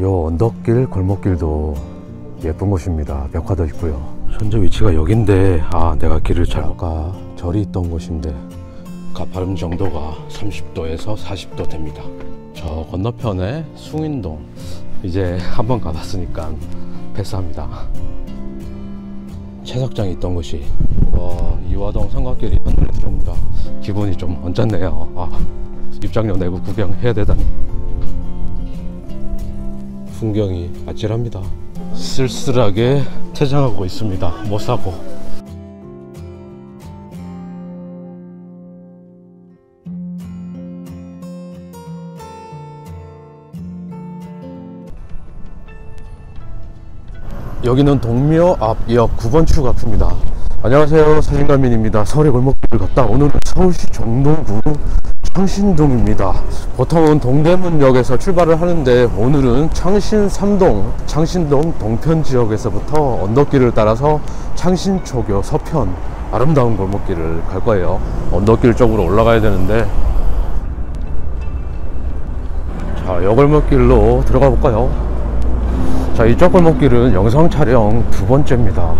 요 언덕길 골목길도 예쁜 곳입니다. 벽화도 있고요. 현재 위치가 여긴데 아 내가 길을 잘 아까 절이 있던 곳인데 가파름 정도가 30도에서 40도 됩니다. 저 건너편에 숭인동 이제 한번 가봤으니까 패스합니다. 채석장이 있던 곳이 와 이화동 삼각길이 한눈에 들어옵니다. 기분이 좀 언짢네요. 아, 입장료 내고 구경해야 되다니 풍경이 아찔합니다 쓸쓸하게 퇴장하고 있습니다 못 사고 여기는 동묘 앞역 9번 출구 앞입니다. 안녕하세요. 사진가민입니다. 서울의 골목길을 걷다 오늘은 서울시 정동구 창신동입니다. 보통은 동대문역에서 출발을 하는데 오늘은 창신 3동, 창신동 동편 지역에서부터 언덕길을 따라서 창신초교 서편 아름다운 골목길을 갈 거예요. 언덕길 쪽으로 올라가야 되는데 자, 여 골목길로 들어가 볼까요? 자 이쪽 골목길은 영상 촬영 두 번째입니다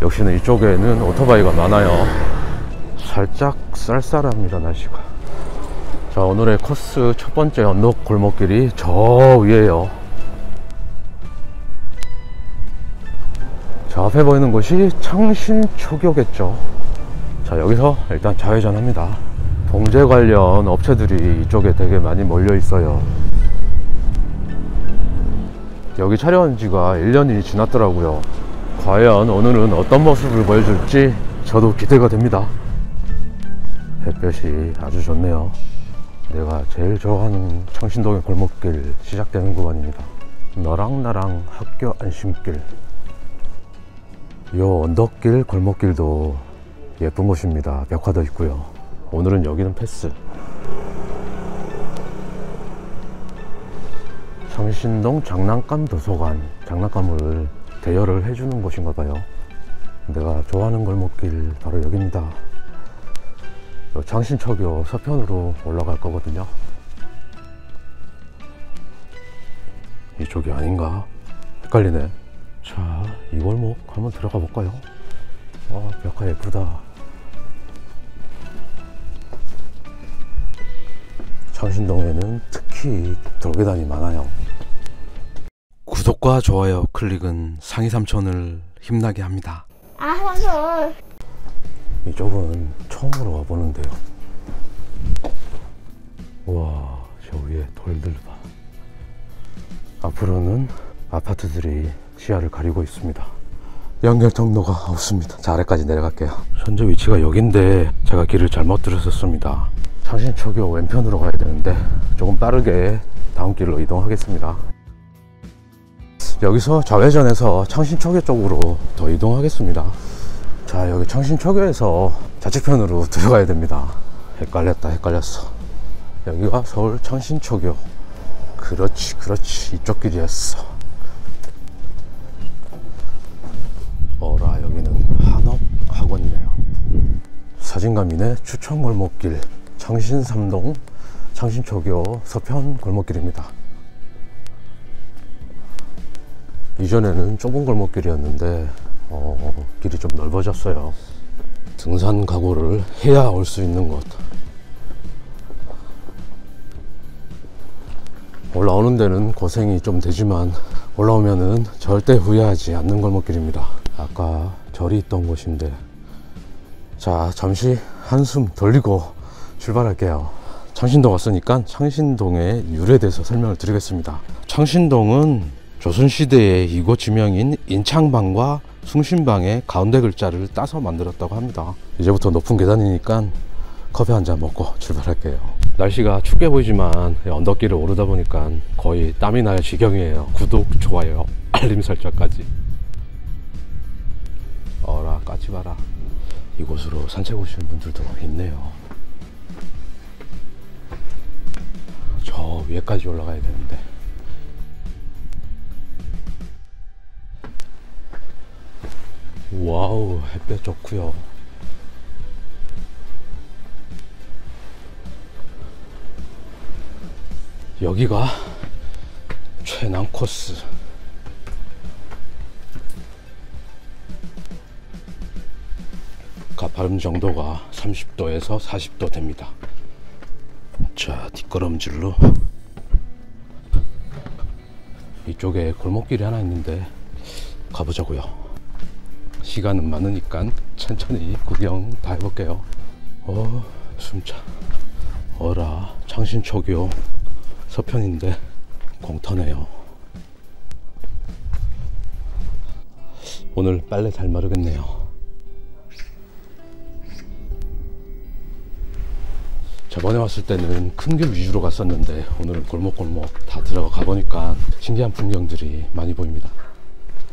역시나 이쪽에는 오토바이가 많아요 살짝 쌀쌀합니다 날씨가. 자 오늘의 코스 첫 번째 언덕 골목길이 저 위에요. 저 앞에 보이는 곳이 창신초교겠죠? 자 여기서 일단 좌회전합니다. 봉제 관련 업체들이 이쪽에 되게 많이 몰려 있어요. 여기 촬영한 지가 1년이 지났더라고요. 과연 오늘은 어떤 모습을 보여줄지 저도 기대가 됩니다 햇볕이 아주 좋네요. 내가 제일 좋아하는 청신동의 골목길 시작되는 구간입니다. 너랑 나랑 학교 안심길. 요 언덕길 골목길도 예쁜 곳입니다. 벽화도 있고요. 오늘은 여기는 패스. 창신동 장난감 도서관. 장난감을 대여를 해주는 곳인가 봐요. 내가 좋아하는 골목길 바로 여기입니다 장신초교 서편으로 올라갈 거거든요. 이쪽이 아닌가? 헷갈리네. 자 이 골목 한번 들어가 볼까요? 와 벽화 예쁘다. 창신동에는 특히 돌계단이 많아요. 구독과 좋아요 클릭은 상위 삼촌을 힘나게 합니다. 아, 황솔. 이쪽은 처음으로 와보는데요 와, 저 위에 돌들 봐. 앞으로는 아파트들이 시야를 가리고 있습니다. 연결 통로가 없습니다. 자, 아래까지 내려갈게요. 현재 위치가 여긴데 제가 길을 잘못 들었었습니다. 창신초교 왼편으로 가야 되는데 조금 빠르게 다음 길로 이동하겠습니다. 여기서 좌회전해서 창신초교 쪽으로 더 이동하겠습니다. 자, 여기 창신초교에서 좌측편으로 들어가야 됩니다. 헷갈렸다, 헷갈렸어. 여기가 서울 창신초교. 그렇지, 그렇지. 이쪽 길이었어. 어라, 여기는 한업 학원이네요. 사진가민의 추천 골목길. 창신삼동 창신초교 서편 골목길입니다. 이전에는 좁은 골목길이었는데 어, 길이 좀 넓어졌어요. 등산 각오를 해야 올 수 있는 곳. 올라오는 데는 고생이 좀 되지만 올라오면은 절대 후회하지 않는 골목길입니다. 아까 절이 있던 곳인데 자 잠시 한숨 돌리고 출발할게요. 창신동 왔으니까 창신동의 유래에 대해서 설명을 드리겠습니다. 창신동은 조선시대의 이곳 지명인 인창방과 숭신방의 가운데 글자를 따서 만들었다고 합니다. 이제부터 높은 계단이니까 커피 한 잔 먹고 출발할게요. 날씨가 춥게 보이지만 언덕길을 오르다 보니까 거의 땀이 날 지경이에요. 구독, 좋아요, 알림 설정까지. 어라 까지 마라. 이곳으로 산책 오시는 분들도 있네요. 저 위에까지 올라가야 되는데. wow 햇볕 좋고요. 여기가 최난 코스. 가파름 정도가 30도에서 40도 됩니다. 자 뒷걸음질로. 이쪽에 골목길이 하나 있는데 가보자고요 시간은 많으니까 천천히 구경 다 해볼게요. 어 숨차. 어라 창신초교. 서편인데 공터네요. 오늘 빨래 잘 마르겠네요. 저번에 왔을 때는 큰 길 위주로 갔었는데 오늘은 골목골목 다 들어가 보니까 신기한 풍경들이 많이 보입니다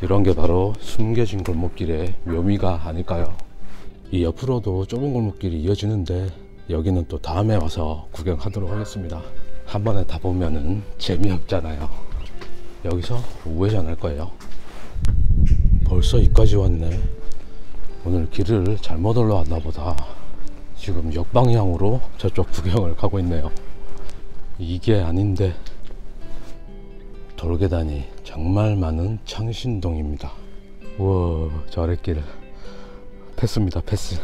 이런 게 바로 숨겨진 골목길의 묘미가 아닐까요? 이 옆으로도 좁은 골목길이 이어지는데 여기는 또 다음에 와서 구경하도록 하겠습니다. 한 번에 다 보면은 재미없잖아요. 여기서 우회전 할 거예요. 벌써 이까지 왔네. 오늘 길을 잘못 올라왔나 보다. 지금 역방향으로 저쪽 구경을 가고 있네요. 이게 아닌데 돌계단이 정말 많은 창신동입니다. 우와 저 아랫길 패스입니다 패스.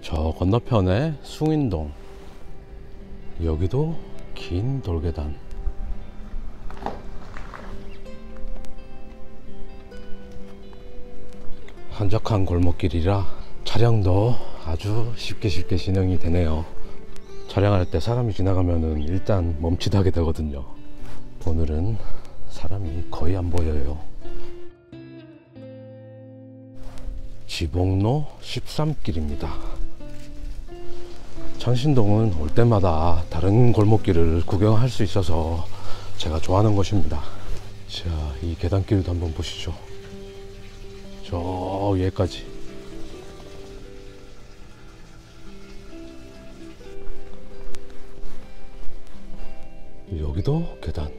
저 건너편에 숭인동 여기도 긴 돌계단. 한적한 골목길이라 차량도 아주 쉽게 쉽게 진행이 되네요 촬영할 때 사람이 지나가면은 일단 멈칫하게 되거든요. 오늘은 사람이 거의 안 보여요. 지봉로 13길입니다. 창신동은 올 때마다 다른 골목길을 구경할 수 있어서 제가 좋아하는 곳입니다. 자, 이 계단길도 한번 보시죠. 저 위에까지 여기도 계단.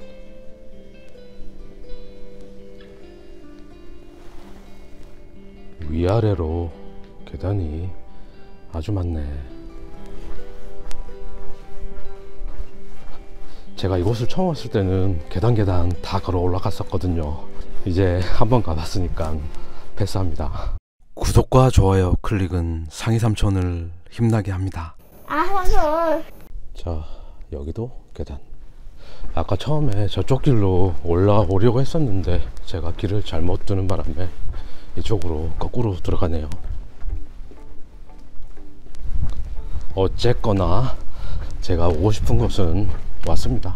위아래로 계단이 아주 많네. 제가 이곳을 처음 왔을 때는 계단 계단 다 걸어 올라갔었거든요. 이제 한번 가봤으니까 패스합니다. 구독과 좋아요 클릭은 상위 삼촌을 힘나게 합니다. 아, 삼촌. 자 여기도 계단 아까 처음에 저쪽 길로 올라오려고 했었는데 제가 길을 잘못 두는 바람에 이쪽으로 거꾸로 들어가네요. 어쨌거나 제가 오고 싶은 곳은 왔습니다.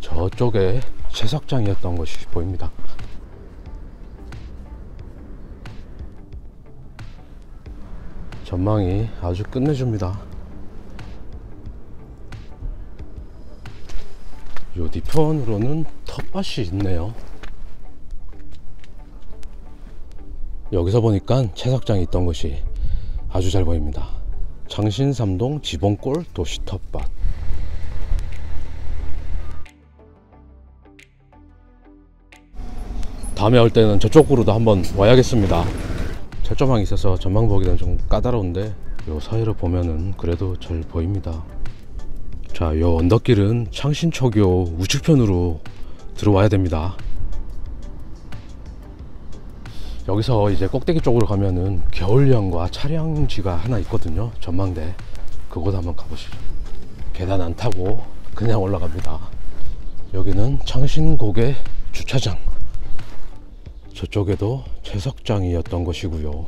저쪽에 채석장이었던 것이 보입니다. 전망이 아주 끝내줍니다 요 뒤편으로는 텃밭이 있네요. 여기서 보니까 채석장이 있던 것이 아주 잘 보입니다. 창신삼동 지봉골 도시 텃밭. 다음에 올 때는 저쪽으로도 한번 와야겠습니다. 철조망이 있어서 전망 보기는 좀 까다로운데 요 사이로 보면은 그래도 잘 보입니다 자, 요 언덕길은 창신초교 우측편으로 들어와야 됩니다. 여기서 이제 꼭대기 쪽으로 가면은 겨울령과 차량지가 하나 있거든요. 전망대. 그곳 한번 가보시죠. 계단 안 타고 그냥 올라갑니다. 여기는 창신고개 주차장. 저쪽에도 채석장이었던 것이고요.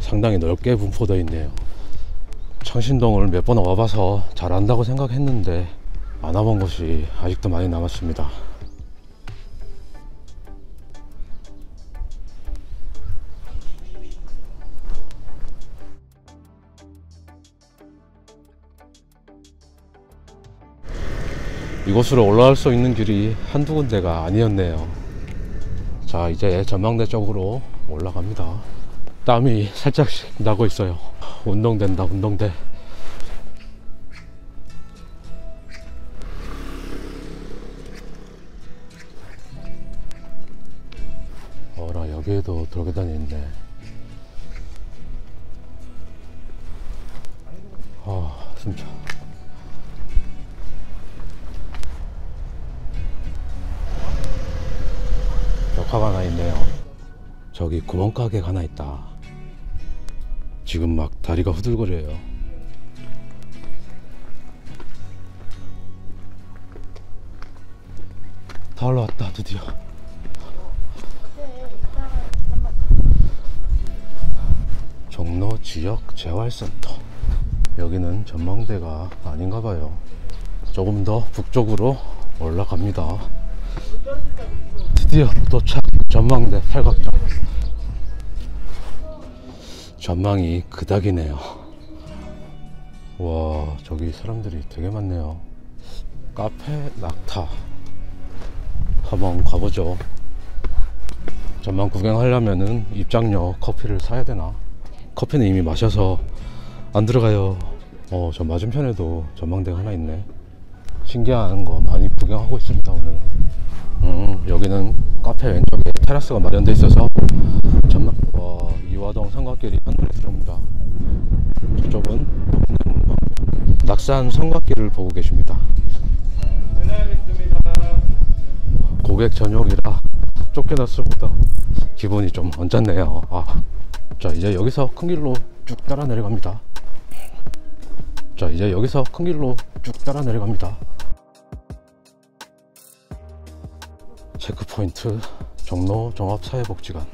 상당히 넓게 분포되어 있네요. 창신동을 몇 번 와봐서 잘 안다고 생각했는데 안 와본 곳이 아직도 많이 남았습니다. 이곳으로 올라갈 수 있는 길이 한두 군데가 아니었네요. 자, 이제 전망대 쪽으로 올라갑니다. 땀이 살짝씩 나고 있어요. 운동된다, 운동돼. 어라, 여기에도 돌계단이 있네. 아. 좋습니다. 벽화가 하나 있네요. 저기 구멍가게가 하나 있다. 지금 막 다리가 후들거려요. 다 올라왔다 드디어. 종로 지역 재활센터. 여기는 전망대가 아닌가 봐요. 조금 더 북쪽으로 올라갑니다. 드디어 도착 전망대 팔각정. 전망이 그닥이네요. 와, 저기 사람들이 되게 많네요. 카페 낙타. 한번 가보죠. 전망 구경하려면은 입장료 커피를 사야 되나? 커피는 이미 마셔서 안 들어가요. 어, 저 맞은편에도 전망대가 하나 있네. 신기한 거 많이 구경하고 있습니다, 오늘. 음, 여기는 카페 왼쪽에 테라스가 마련되어 있어서 와, 이화동 삼각길이 들어옵니다. 저쪽은 낙산 삼각길을 보고 계십니다. 고객 전용이라 쫓겨났습니다. 기분이 좀 언짢네요. 아, 자 이제 여기서 큰 길로 쭉 따라 내려갑니다. 자 이제 여기서 큰 길로 쭉 따라 내려갑니다. 체크포인트 종로 종합사회복지관.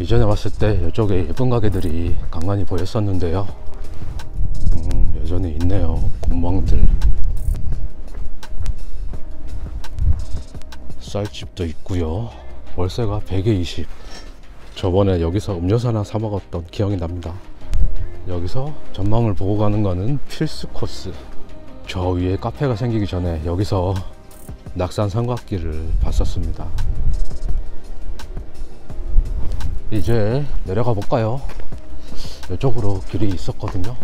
이전에 왔을 때 이쪽에 예쁜 가게들이 간간히 보였었는데요. 음, 여전히 있네요. 공방들. 쌀집도 있고요. 월세가 100에 20. 저번에 여기서 음료수 하나 사 먹었던 기억이 납니다. 여기서 전망을 보고 가는 거는 필수 코스. 저 위에 카페가 생기기 전에 여기서 낙산 삼각길을 봤었습니다. 이제 내려가 볼까요? 이쪽으로 길이 있었거든요.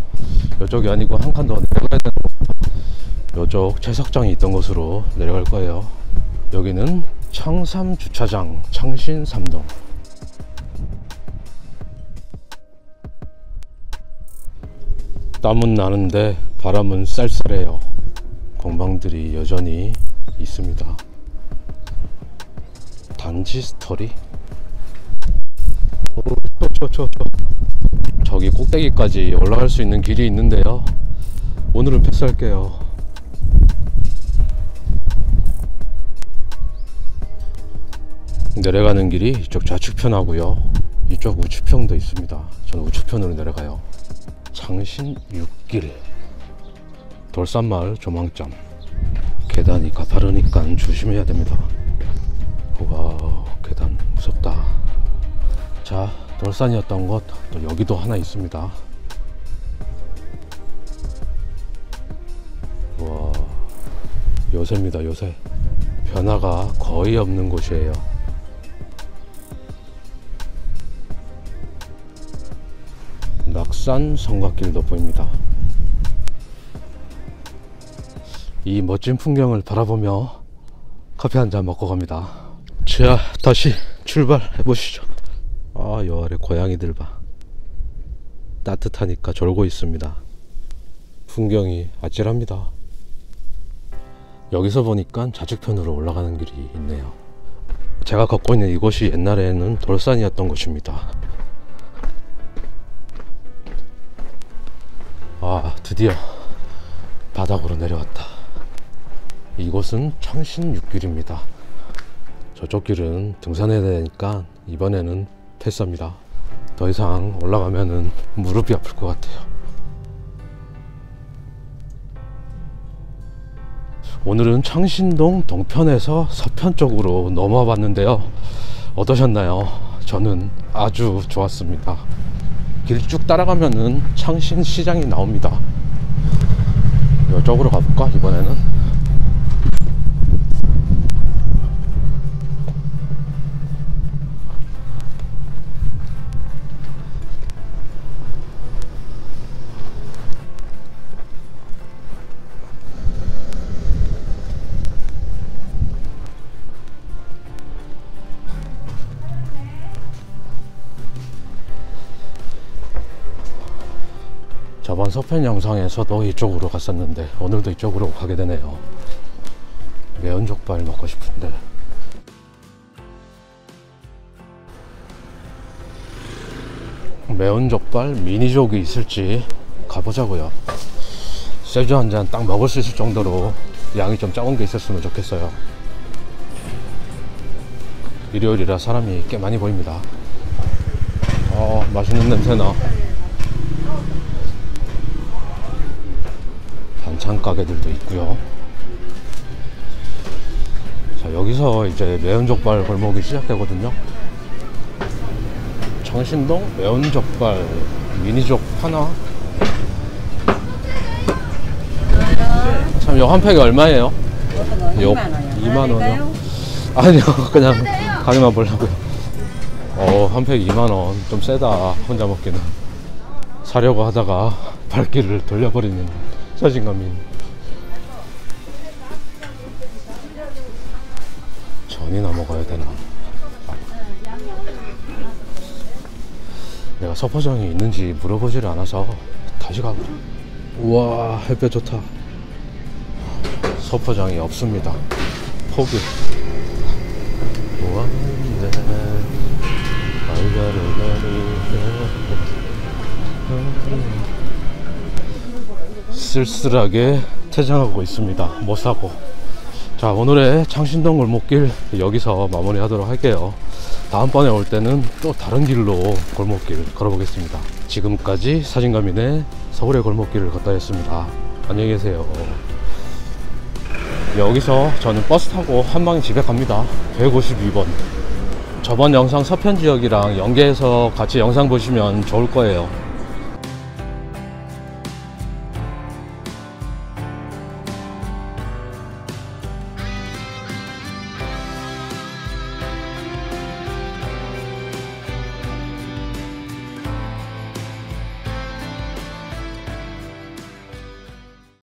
이쪽이 아니고 한 칸 더 내려가야 되는 이쪽 채석장이 있던 곳으로 내려갈 거예요. 여기는 청삼 주차장 창신 3동 땀은 나는데 바람은 쌀쌀해요 공방들이 여전히 있습니다 단지 스토리 오, 저기 꼭대기까지 올라갈 수 있는 길이 있는데요. 오늘은 패스할게요. 내려가는 길이 이쪽 좌측편하고요. 이쪽 우측편도 있습니다. 저는 우측편으로 내려가요. 창신 6길. 돌산마을 조망점. 계단이 가파르니까 조심해야 됩니다. 와 계단 무섭다 자 돌산이었던 곳또 여기도 하나 있습니다 와 요새입니다 요새 변화가 거의 없는 곳이에요 낙산 성곽길도 보입니다. 이 멋진 풍경을 바라보며 커피 한 잔 먹고 갑니다. 자, 다시 출발해 보시죠. 아, 요 아래 고양이들 봐. 따뜻하니까 졸고 있습니다. 풍경이 아찔합니다. 여기서 보니까 좌측편으로 올라가는 길이 있네요. 제가 걷고 있는 이곳이 옛날에는 돌산이었던 곳입니다. 아 드디어 바닥으로 내려왔다 이곳은 청신육길입니다 저쪽 길은 등산해야 되니까 이번에는 패스합니다 더 이상 올라가면은 무릎이 아플 것 같아요 오늘은 창신동 동편에서 서편 쪽으로 넘어와 봤는데요 어떠셨나요? 저는 아주 좋았습니다 길 쭉 따라가면은 창신 시장이 나옵니다. 이쪽으로 가볼까 이번에는? 서편 영상에서도 이쪽으로 갔었는데 오늘도 이쪽으로 가게 되네요. 매운 족발 먹고 싶은데 매운 족발 미니족이 있을지 가보자고요. 소주 한 잔 딱 먹을 수 있을 정도로 양이 좀 적은 게 있었으면 좋겠어요. 일요일이라 사람이 꽤 많이 보입니다. 어, 맛있는 냄새나. 가게들도 있고요. 자, 여기서 이제 매운 족발 골목이 시작되거든요. 창신동 매운 족발 미니족 하나. 참, 요 한 팩이 얼마예요? 요 2만 원이요? 아니요, 그냥 가게만 보려고요. 어, 한 팩 2만 원. 좀 세다. 혼자 먹기는. 사려고 하다가 발길을 돌려버리는 자신감이. 전이나 먹어야 되나? 내가 서포장이 있는지 물어보지를 않아서 다시 가보자. 우와, 햇볕 좋다. 서포장이 없습니다. 포기. 왔는데 쓸쓸하게 퇴장하고 있습니다. 못 사고. 자, 오늘의 창신동 골목길 여기서 마무리 하도록 할게요. 다음번에 올 때는 또 다른 길로 골목길 걸어보겠습니다. 지금까지 사진가민의 서울의 골목길을 걷다 했습니다. 안녕히 계세요. 여기서 저는 버스 타고 한방에 집에 갑니다. 152번. 저번 영상 서편 지역이랑 연계해서 같이 영상 보시면 좋을 거예요.